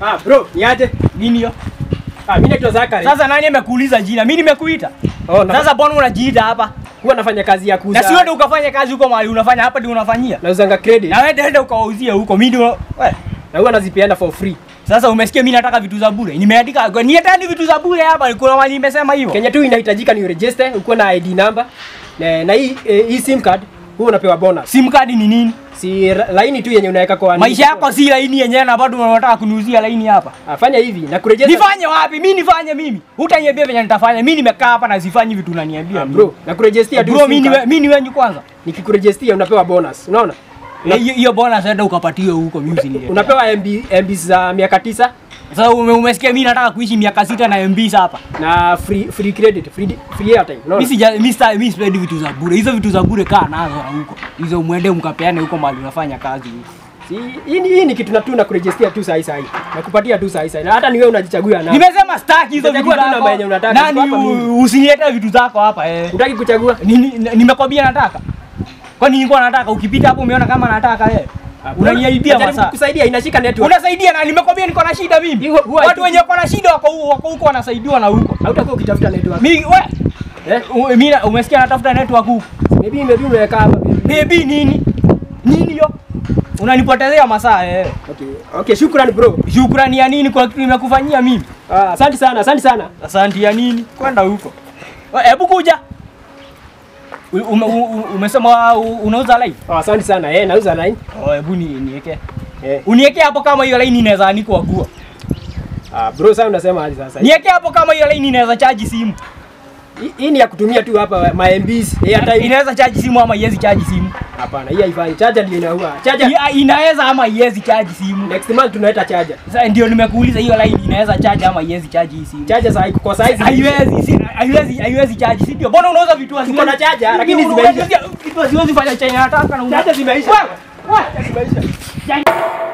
Ah, bro, niaje? Nini hiyo? Ah, mimi naitwa Zakari. Sasa nani amekuuliza jina? Mimi nimekuita. oh, na, Sasa mbona unajiita hapa? huwa nafanya kazi ya kuuza. Na si wewe ndio ukafanya kazi huko mahali unafanya hapa ndio unafanyia. nauzanga credit. Na wewe ndio ukauzie huko. Mimi ndio we. Na huwa nazipeana for free. Sasa umesikia mimi nataka vitu za bure. Nimeandika ni hata ni vitu za bure hapa. Kuna mali nimesema hivyo. Kenya tu inahitajika ni register, uko na ID number. Na, na hii e, hii SIM card huwa unapewa bonus. Sim card ni nini? Si laini tu yenye unaweka kwa Maisha yako si laini yenyewe na bado unataka kuniuzia laini hapa. Afanya hivi na kurejesha. Nifanye wapi? Mimi nifanye mimi. utaniambia venye nitafanya. Mimi nimekaa hapa na sifanyi vitu unaniambia. Ah, bro, na kurejestia tu. Bro, mimi mimi ni wenyu kwanza. nikikurejestia unapewa bonus. Unaona? Eh, Hiyo bonus enda ukapatie huko mimi. Unapewa MB MB za miaka tisa Sasa ume, umesikia mimi nataka kuishi miaka sita na MB hapa. na free free credit, free free airtime. No. Mimi sija mimi sta mimi sipendi vitu za bure. Hizo vitu za bure kaa nazo na huko. Hizo muende mkapeane huko mahali unafanya kazi huko. Si, hii hii ni kitu na tu na kurejestia tu sahi sahi. Nakupatia tu sahi sahi. Na hata ni wewe unajichagua na. Nimesema staki hizo vitu zako. yenye unataka, Nani ziko hapa mingi. u- usinilete vitu zako hapa eh. Unataki kuchagua? Nimekwambia nataka. Kwani nilikuwa nataka ukipita hapo umeona kama nataka wewe. Unaniaibia sasa. Kusaidia inashika network. Unasaidia na nimekwambia niko na shida mimi. Watu wenye wako na shida wako huko wako huko wanasaidiwa na huko. Hautakuwa ukitafuta network. Mimi we Eh? mimi umesikia natafuta network huko. Maybe maybe umeweka hapa. maybe. Nini? Nini hiyo? Unanipotezea masaa eh. Okay. Okay, shukrani bro. Shukrani ya nini kwa kitu nimekufanyia mimi? Ah, asante sana, asante sana. Asante ya nini? Kwenda huko. Hebu kuja. Umesema unauza line? Oh, asante sana. Eh, nauza line. Oh, hebu ni niweke. Eh. Uniweke hapo kama hiyo line inaweza anikwa nguo. Ah, bro, sasa unasema hadi sasa. Niweke hapo kama hiyo line inaweza charge simu. Hii- ni ya kutumia tu hapa ma MBs. Airtime. Inaweza charge simu ama iwezi charge simu. Hapana, hii haifai. Charger ndio inaua. Charger hii Inaweza ama iwezi charge simu. next month tunaleta charger. Sasa ndio nimekuuliza hiyo line inaweza charge ama iwezi charge hii simu. Charger sasa iko kwa size. Haiwezi, haiwezi, haiwezi charge, si ndio? Mbona unauza vitu? Tuko na charger, lakini zimeisha. vitu haziwezi fanya chenye nataka na unataka zimeisha. Wewe, Zimeisha. charge-